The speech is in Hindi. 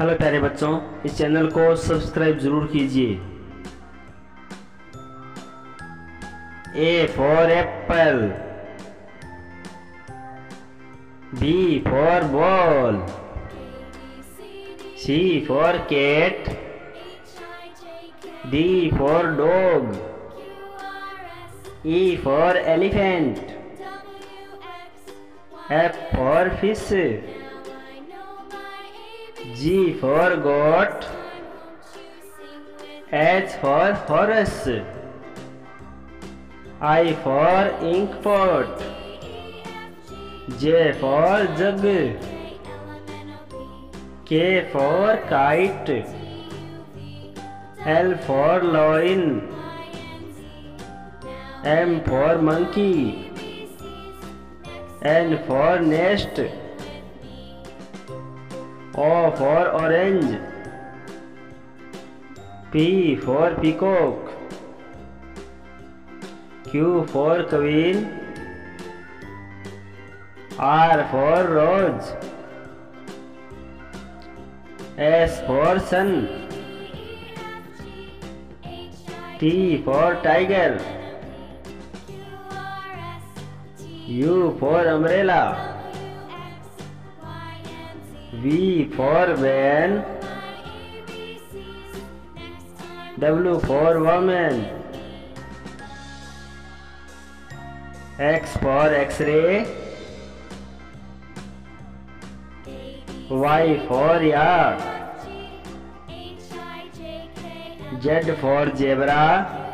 हेलो प्यारे बच्चों, इस चैनल को सब्सक्राइब ज़रूर कीजिए। A for apple, B for ball, C for cat, D for dog, E for elephant, F for fish. G for goat, H for horse, I for ink pot, J for jug, K for kite, L for loin, M for monkey, N for nest. O for orange. P for peacock. Q for queen. R for rose. S for sun. T for tiger. U for umbrella. V for van, W for woman, X for X-ray, Y for yak, Z for zebra,